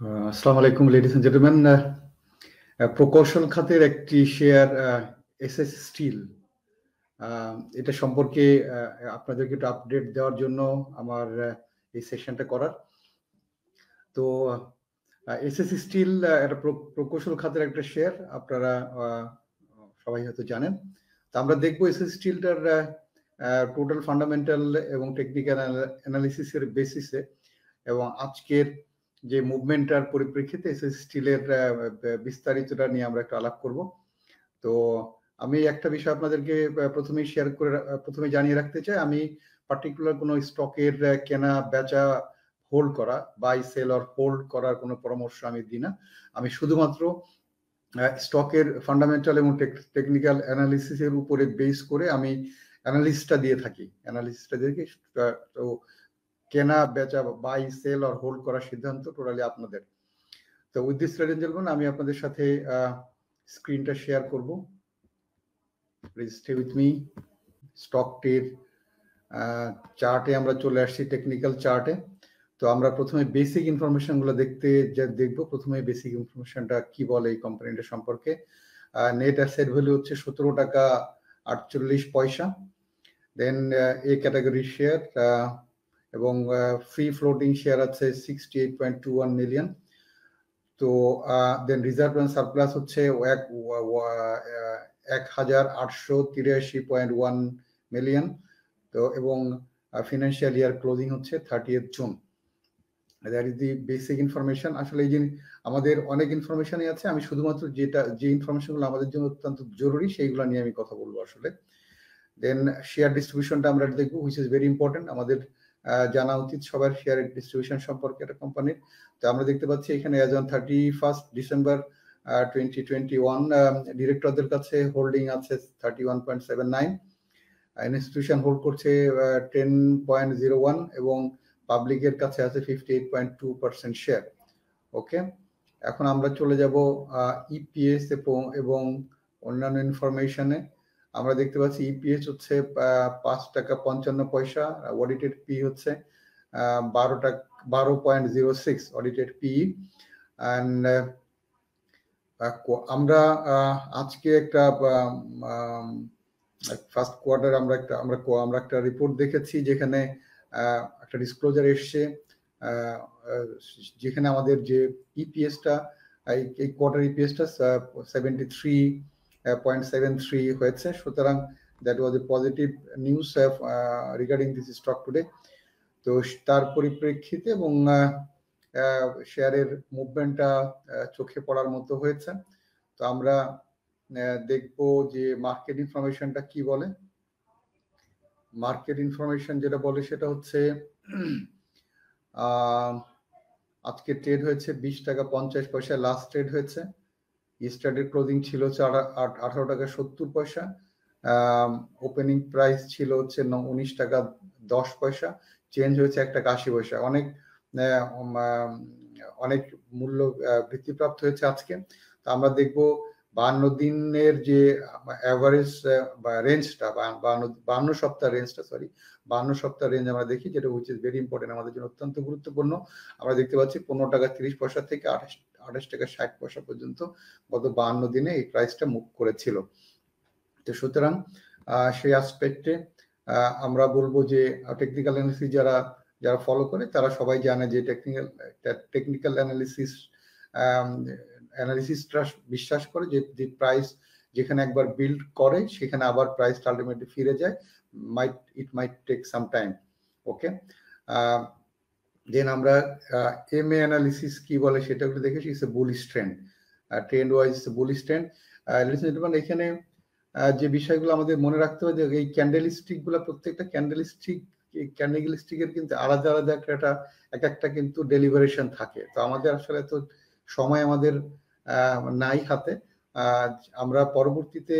আসসালামু আলাইকুম ladies and gentleman প্রকৌশল খাতের একটি শেয়ার এসএস স্টিল এটা সম্পর্কে আপনাদেরকে একটু আপডেট দেওয়ার জন্য আমার এই সেশনটা করার। তো এসএস স্টিল একটা প্রকৌশল খাতের একটা শেয়ার আপনারা সবাই হয়তো জানেন। তো আমরা দেখব এসএস স্টিলটার টোটাল ফান্ডামেন্টাল এবং টেকনিক্যাল অ্যানালিসিসের বেসিসে এবং আজকের যে মুভমেন্টটার পরিপ্রেক্ষিতে এসএস স্টিলের বিস্তারিতটা নিয়ে আমরা একটু আলাপ করব। তো আমি একটা বিষয় আপনাদেরকে প্রথমেই শেয়ার করে প্রথমে জানিয়ে রাখতে চাই। আমি পার্টিকুলার কোনো স্টকের কেনা, বেচা হোল্ড করা বাই সেল অর হোল্ড করার কোনো পরামর্শ আমি দিই না। আমি শুধুমাত্র স্টকের ফান্ডামেন্টাল এবং টেকনিক্যাল অ্যানালিসিসের উপরে বেস করে আমি অ্যানালিসিসটা দিয়ে থাকি। অ্যানালিসিসটা দিয়ে তো কেনা, বেচা বাই সেল আর হোল্ড করার সিদ্ধান্ত টোটালি আপনাদের। তো উইথ দিস লেডিস জেন্টলম্যান আমি আপনাদের সাথে স্ক্রিনটা শেয়ার করব। প্লিজ স্টে উইথ মি স্টকটির চার্টে আমরা চলে আসছি টেকনিক্যাল চার্টে তো আমরা প্রথমে বেসিক ইনফরমেশনগুলো দেখতে দেখব। প্রথমে বেসিক ইনফরমেশনটা কি বলে এই কোম্পানিটা সম্পর্কে। নেট অ্যাসেট ভ্যালু হচ্ছে সতেরো টাকা আটচল্লিশ পয়সা। দেন এ ক্যাটাগরি শেয়ার এবং ফ্রি ফ্লোটিং শেয়ার আছে sixty eight point two one million তো দেন রিজার্ভ অ্যান্ড সারপ্লাস হচ্ছে এক এক হাজার আটশো তিরাশি পয়েন্ট ওয়ান মিলিয়ন তো, এবং ফিনান্সিয়াল ইয়ার ক্লোজিং হচ্ছে thirtieth June that is the basic information আসলে এই যে আমাদের অনেক ইনফরমেশনই আছে। আমি শুধুমাত্র যেটা, যে ইনফরমেশনগুলো আমাদের জন্য অত্যন্ত জরুরি, সেইগুলো নিয়ে আমি কথা বলব আসলে। দেন শেয়ার ডিস্ট্রিবিউশনটা আমরা দেখব হুইচ ইজ ভেরি ইম্পর্টেন্ট আমাদের জানা উচিত সবার শেয়ার ডিস্ট্রিবিউশন সম্পর্কে একটা কোম্পানির তো আমরা দেখতে পাচ্ছি এখানে as on thirty first December twenty twenty one ডিরেক্টরদের কাছে হোল্ডিং আছে thirty one point seven nine institution hold করছে টেন পয়েন্ট জিরো ওয়ান এবং পাবলিকের কাছে আছে fifty eight point two percent share okay এখন আমরা চলে যাব ইপিএস এবং অন্যান্য ইনফরমেশনে আমরা দেখতে পাচ্ছি ইপিএস হচ্ছে পাঁচ টাকা পঞ্চান্ন পয়সা অডিটেড পি হচ্ছে বারো টাকা, বারো point zero six audited P and আমরা আজকে একটা ফার্স্ট কোয়ার্টার আমরা একটা, আমরা আমরা একটা রিপোর্ট দেখেছি যেখানে একটা ডিসক্লোজার এসছে যেখানে আমাদের যে ইপিএসটা এই quarter ইপিএসটা seventy three point seven three হয়েছে। সুতরাং that was a positive news regarding this stock today তো তার পরিপ্রেক্ষিতে এবং শেয়ারের মুভমেন্টটা চোখে পড়ার মতো হয়েছে। তো আমরা দেখব যে মার্কেট ইনফরমেশনটা কি বলে। মার্কেট ইনফরমেশন যেটা বলে সেটা হচ্ছে আজকে ট্রেড হয়েছে বিশ টাকা পঞ্চাশ পয়সা লাস্ট ট্রেড হয়েছে। ইস্টারডের ক্লোজিং ছিল হচ্ছে আঠারো টাকা সত্তর পয়সা। ওপেনিং প্রাইস ছিল হচ্ছে উনিশ টাকা দশ পয়সা। চেঞ্জ হয়েছে এক টাকা আশি পয়সা। অনেক অনেক মূল্য বৃদ্ধিপ্রাপ্ত হয়েছে আজকে। তো আমরা দেখব বান্ন দিনের যে অ্যাভারেজ রেঞ্জটা বান্ন সপ্তাহ রেঞ্জটা সরি বান্ন সপ্তাহ রেঞ্জ আমরা দেখি, যেটা ইজ ভেরি ইম্পর্টেন্ট আমাদের জন্য অত্যন্ত গুরুত্বপূর্ণ। আমরা দেখতে পাচ্ছি পনেরো টাকা তিরিশ পয়সা থেকে আঠাশ আঠাশ টাকা ষাট পয়সা পর্যন্ত গত বাহান্ন দিনে এই প্রাইসটা মুভ করেছিল। তো সুতরাং সেই আসপেক্টে আমরা বলব যে টেকনিক্যাল অ্যানালিসিস যারা যারা ফলো করে, তারা সবাই জানে যে টেকনিক্যাল টেকনিক্যাল অ্যানালিসিস অ্যানালিসিসটা বিশ্বাস করে যে যে প্রাইস যেখানে একবার বিল্ড করে, সেখানে আবার প্রাইস আলটিমেটলি ফিরে যায়। মাইট ইট মাইট টেক সাম টাইম ওকে দেন আমরা এম এ অ্যানালিসিস কি বলে সেটা দেখেছি it's a bullish trend trend wise bullish trend এখানে যে বিষয়গুলো আমাদের মনে রাখতে হবে যে এই ক্যান্ডেলিস্টিকগুলো প্রত্যেকটা ক্যান্ডেলিস্টিক ক্যান্ডেলিস্টিকের কিন্তু আলাদা আলাদা একটা এক একটা কিন্তু ডেলিভারেশন থাকে। তো আমাদের আসলে তো সময় আমাদের নাই হাতে। আমরা পরবর্তীতে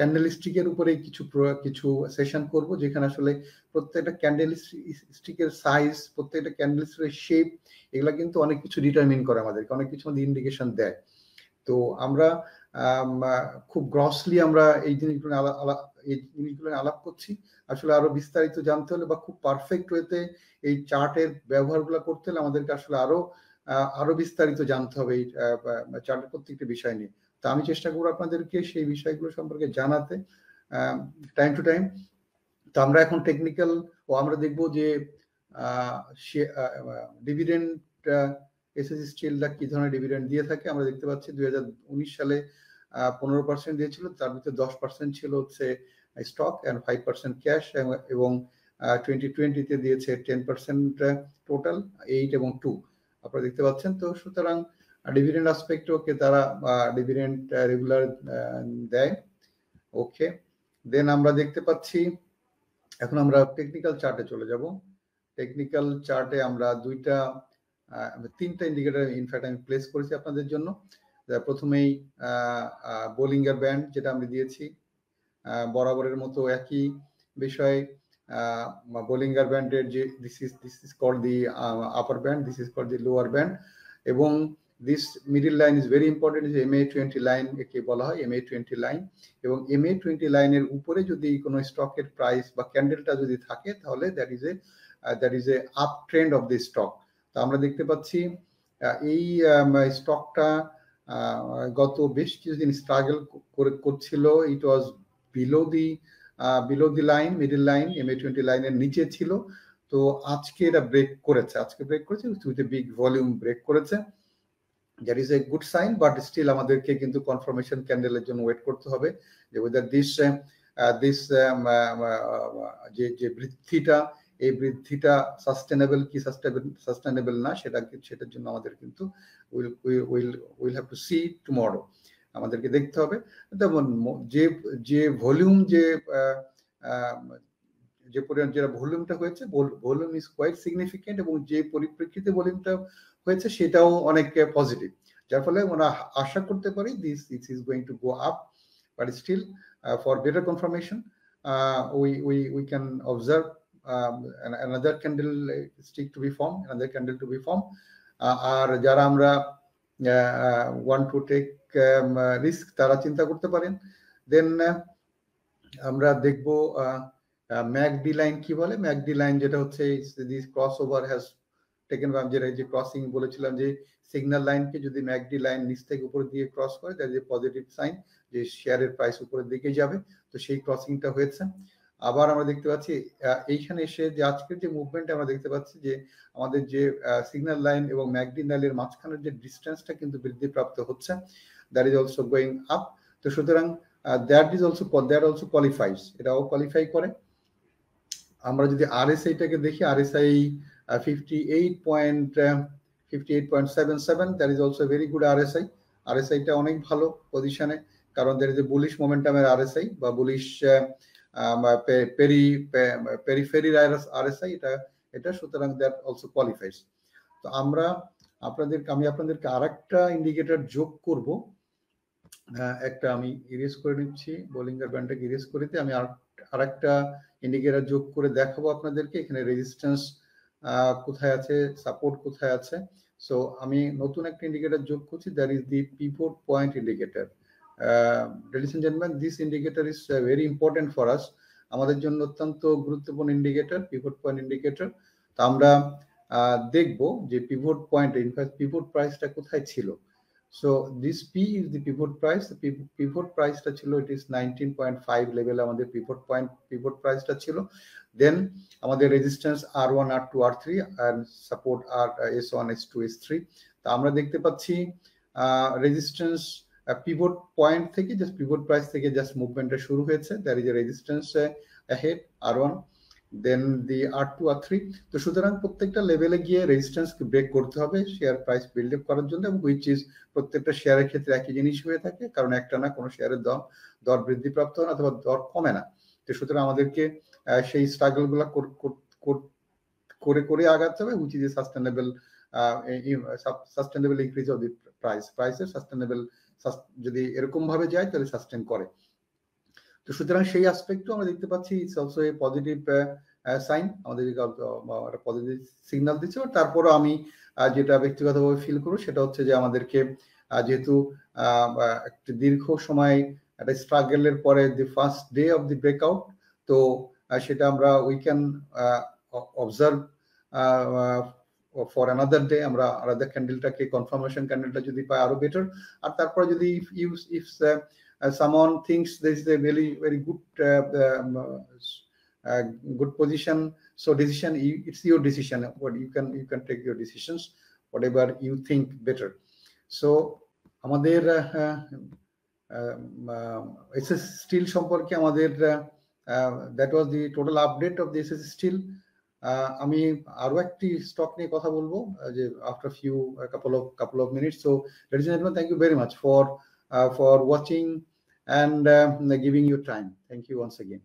ক্যান্ডেলিস্টিকের উপরে কিছু কিছু সেশন করব, যেখানে আসলে প্রত্যেকটা ক্যান্ডেলিস্টিকের সাইজ প্রত্যেকটা ক্যান্ডেলিস্টিকের শেপ এগুলা কিন্তু অনেক কিছু ডিটারমিন করে আমাদেরকে, অনেক কিছু আমাদের ইন্ডিকেশন দেয়। তো আমরা খুব গ্রসলি আমরা এই জিনিসগুলো এই জিনিসগুলো আলাপ করছি। আসলে আরও বিস্তারিত জানতে হলে বা খুব পারফেক্ট ওয়েতে এই চার্টের ব্যবহারগুলো করতে হলে আমাদেরকে আসলে আরও আরও বিস্তারিত জানতে হবে এই চার্টের প্রত্যেকটি বিষয় নিয়ে। তো আমি চেষ্টা করব আপনাদেরকে সেই বিষয়গুলো সম্পর্কে জানাতে টাইম টু টাইম তো আমরা এখন টেকনিক্যাল ও আমরা দেখব যে ডিভিডেন্ড এসএসসি স্টিলটা কি ধরনের ডিভিডেন্ড দিয়ে থাকে। আমরা দেখতে পাচ্ছি দুই হাজার উনিশ সালে পনেরো পার্সেন্ট দিয়েছিল, তার ভিতরে দশ পার্সেন্ট ছিল হচ্ছে stock and five percent cash এবং টোয়েন্টি টোয়েন্টিতে দিয়েছে টেন পার্সেন্ট টোটাল এইট এবং টু আপনারা দেখতে পাচ্ছেন তো, সুতরাং ডিভিডেন্ড আসপেক্ট ওকে তারা ডিভিডেন্ড রেগুলার দেয়, ওকে। দেন আমরা দেখতে পাচ্ছি, এখন আমরা টেকনিক্যাল চার্টে চলে যাব। টেকনিক্যাল চার্টে আমরা দুইটা তিনটা ইন্ডিকেটার ইনফ্যাক্ট আমি প্লেস করেছি আপনাদের জন্য। প্রথমেই বোলিঙ্গার ব্যান্ড যেটা আমি দিয়েছি বরাবরের মতো একই বিষয়ে বোলিঙ্গার ব্যান্ডের যে this is this is call the upper band this is call the lower band এবং this middle line is very important M A twenty line একে বলা হয় এম এ টোয়েন্টি লাইন এবং এম এ টোয়েন্টি লাইনের উপরে যদি কোনো স্টকের প্রাইস বা ক্যান্ডেলটা যদি থাকে, তাহলে that is a that is a up trend of the stock তো আমরা দেখতে পাচ্ছি এই স্টকটা গত বেশ কিছুদিন স্ট্রাগল করে, করছিল। It was below the below the line middle line M A twenty লাইনের নিচে ছিল। তো আজকে এটা ব্রেক করেছে। আজকে ব্রেক করেছে উইথ বিগ ভলিউম ব্রেক করেছে। That is a good sign but still আমাদেরকে কিন্তু কনফার্মেশন ক্যান্ডেলের জন্য ওয়েট করতে হবে যে ওয়েদার দিস দিস যে যে বৃদ্ধিটা, এই বৃদ্ধিটা সাস্টেনেবল কি সাস্টেনেবল না, সেটা সেটার জন্য আমাদের কিন্তু will will will have to see tomorrow আমাদেরকে দেখতে হবে। যেমন যে যে ভলিউম যে যে পরিমাণ যেটা ভলিউমটা হয়েছে ভলিউম ইজ কোয়াইট সিগনিফিকেন্ট এবং যে পরিপ্রেক্ষিতে ভলিউমটা হয়েছে সেটাও অনেক পজিটিভ যার ফলে আমরা আশা করতে পারি this this is going to go up but still for better confirmation we we we can observe another candle stick to be formed, another candle to be formed. আর যারা আমরা ওয়ান টু টেক রিস্ক তারা চিন্তা করতে পারেন। দেন আমরা দেখব McD line কি বলে? ম্যাকডি লাইন যেটা হচ্ছে this cross over has taken বাম যে ক্রসিং বলেছিলাম যে সিগন্যাল লাইনকে যদি ম্যাকডি লাইন নিচ থেকে উপর দিয়ে ক্রস করে দ্যাট যে পজিটিভ সাইন যে শেয়ারের প্রাইস উপরের দিকে যাবে। তো সেই ক্রসিংটা হয়েছে। আবার আমরা দেখতে পাচ্ছি এইখানে এসে যে আজকের যে মুভমেন্ট আমরা দেখতে পাচ্ছি যে আমাদের যে সিগন্যাল লাইন এবং ম্যাকডি লাইনের মাঝখানের যে ডিস্টেন্সটা কিন্তু বৃদ্ধি প্রাপ্ত হচ্ছে। That is also going up তো সুতরাং that is also that also qualifies এটাও কোয়ালিফাই করে। আমরা যদি আরএসআইটাকে দেখি R S I Uh, 58.57 uh, that is also a very good RSI RSI টা অনেক ভালো পজিশনে কারণ দের এ বুলিশ মোমেন্টামের আই বা বুলিশ পেরি পেরিফেরি আইরাস আর এস আই এটা এটা সুতরাং দ্যাট অলসো কোয়ালিফাইস তো আমরা আপনাদের আমি আপনাদেরকে আরেকটা ইন্ডিকেটার যোগ করব। একটা আমি ইরেজ করে নিচ্ছি বোলিংয়ের ব্যান্ডটাকে ইরেজ করে দিয়ে আমি আরেকটা ইন্ডিকেটার যোগ করে দেখাবো আপনাদেরকে। এখানে রেজিস্ট্যান্স কোথায় আছে সাপোর্ট কোথায় আছে? সো আমি নতুন একটা ইন্ডিকেটর যোগ করছি that is the pivot point indicator gentlemen, this indicator is uh, very important for আমাদের জন্য অত্যন্ত গুরুত্বপূর্ণ ইন্ডিকেটর পিভট পয়েন্ট ইন্ডিকেটর তো আমরা দেখব যে পিভট পয়েন্ট ইনফ্যাক্ট পিভট প্রাইসটা কোথায় ছিল। So this P is the pivot price pivot প্রাইসটা ছিল it is nineteen point five level আমাদের পিভট পয়েন্ট পিভট প্রাইসটা ছিল। দেন আমাদের resistance R one R two R three আর সাপোর্ট আর S one S two S three তা আমরা দেখতে পাচ্ছি রেজিস্ট্যান্স পিভট পয়েন্ট থেকে জাস্ট পিভট প্রাইস থেকে জাস্ট মুভমেন্টটা শুরু হয়েছে। There is a resistance head R one then the R two R three তো সুতরাং প্রত্যেকটা লেভেলে গিয়ে রেজিস্ট্যান্সকে ব্রেক করতে হবে শেয়ার প্রাইস বিল্ড আপ করার জন্য, এবং উইচ ইজ প্রত্যেকটা শেয়ারের ক্ষেত্রে একই জিনিস হয়ে থাকে, কারণ একটা না কোনো শেয়ারের দর দর বৃদ্ধিপ্রাপ্ত হয় না অথবা দর কমে না। তো সুতরাং আমাদেরকে সেই স্ট্রাগলগুলা করে করে আগাতে হবে which is sustainable sustainable increase of the price প্রাইসের সাস্টেনেবল যদি এরকম ভাবে যায়, তাহলে সাস্টেন করে। তো সুতরাং সেই অ্যাসপেক্টও আমরা দেখতে পাচ্ছি it's also a positive sign আমাদের পজিটিভ সিগন্যাল দিচ্ছে। তারপরও আমি যেটা ব্যক্তিগতভাবে ফিল করব, সেটা হচ্ছে যে আমাদেরকে যেহেতু একটি দীর্ঘ সময়, একটা স্ট্রাগলের পরে the first day of the breakout তো সেটা আমরা we can observe for another day আমরা আলাদা ক্যান্ডেলটাকে কনফার্মেশন ক্যান্ডেলটা যদি পাই, আরও বেটার আর তারপরে যদি you if some things this is a very very good good position so decision it's your decision. What you can you can take your decisions, whatever you think better. So, আমাদের SS steel সম্পর্কে আমাদের that was the total update of the SS steel আমি আরও একটি stock নিয়ে কথা বলব যে after few couple of couple of minutes so ladies and thank you very much for for watching and uh, giving you time. Thank you once again.